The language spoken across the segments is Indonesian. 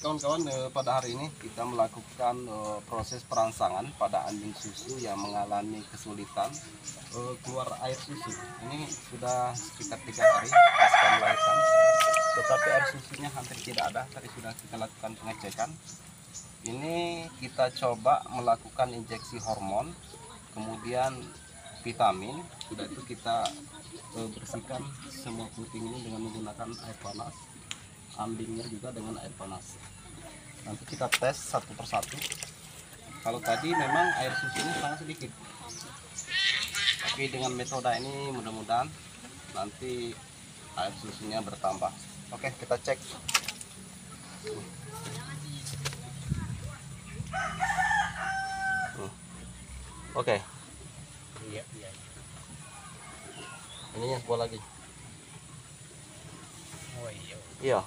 kawan-kawan eh, pada hari ini kita melakukan eh, proses perangsangan pada anjing susu yang mengalami kesulitan eh, keluar air susu. Ini sudah sekitar tiga hari pasca melahirkan, tetapi air susunya hampir tidak ada. Tadi sudah kita lakukan pengecekan. Ini kita coba melakukan injeksi hormon, kemudian vitamin. Sudah itu kita bersihkan semua puting ini dengan menggunakan air panas ambingnya juga dengan air panas. Nanti kita tes satu persatu. Kalau tadi memang air susunya sangat sedikit. Tapi dengan metode ini mudah-mudahan nanti air susunya bertambah. Oke kita cek. Oke. Iya, iya. ini yang sebelah lagi. Oh iya. iya.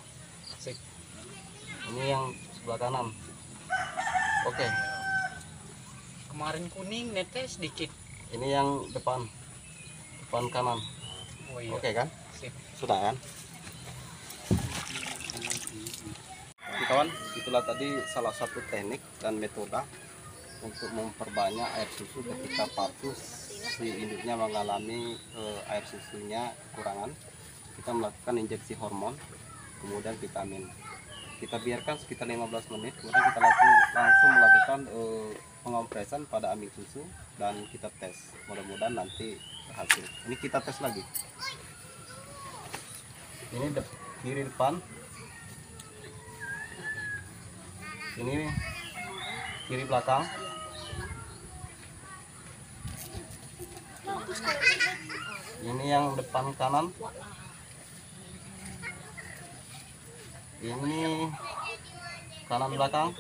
Ini yang sebelah kanan. Oke. Kemarin kuning netes sedikit. ini yang depan. Depan kanan. Oh iya. oke kan? Sip. sudah kan? Oke, kawan itulah tadi salah satu teknik dan metode untuk memperbanyak air susu ketika patus si induknya mengalami eh, air susunya kekurangan kita melakukan injeksi hormon kemudian vitamin kita biarkan sekitar 15 menit kemudian kita langsung, langsung melakukan eh, pengompresan pada ambing susu dan kita tes. Mudah-mudahan nanti berhasil. Ini kita tes lagi. Ini de- kiri depan. Ini kiri belakang. Ini yang depan kanan ini kanan belakang